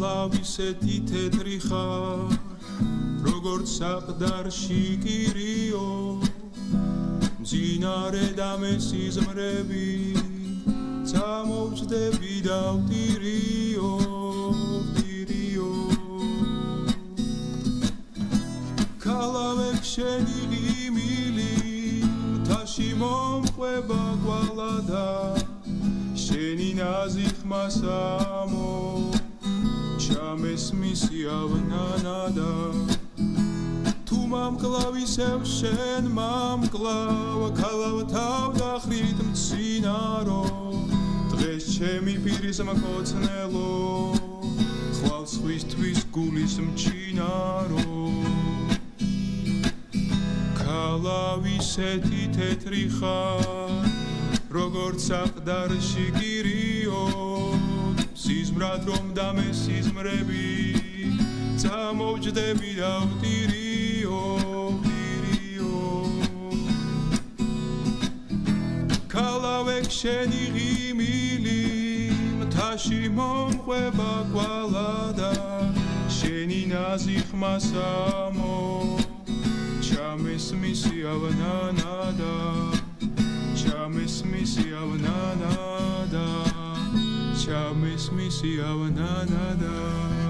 კალავისეთი თეთრი ხარ როგორც საყდარში კირიო. ძინარე და მესიზმრები წამოვწდები და ვტირიო ვტირიო. კალავებს შენი ღიმილი თაში მომყვება გვალადა შენი ნაზი ხმასამო ჩამეს მისი ავნანადა თუ მამკლავისევ შენ მამკლავ ქალავ თავ დახრით მცინარო დღეს ჩემი პირის მკოცნელო ხვალ სხვისთვის გულის მჩინარო. ქალავისეთი თეთრი ხარ როგორც საყდარში გირიო სიზმრად რომ დამესიზმრები წამოვჯდები და ვტირიო ვტირიო კალავეკ შენი ღიმილი მთაში მომყვება კვალადა შენი ნაზი ხმასამო ჩამეს მისი ავნანადა ავნანადა ჩამის მისი ავნანადა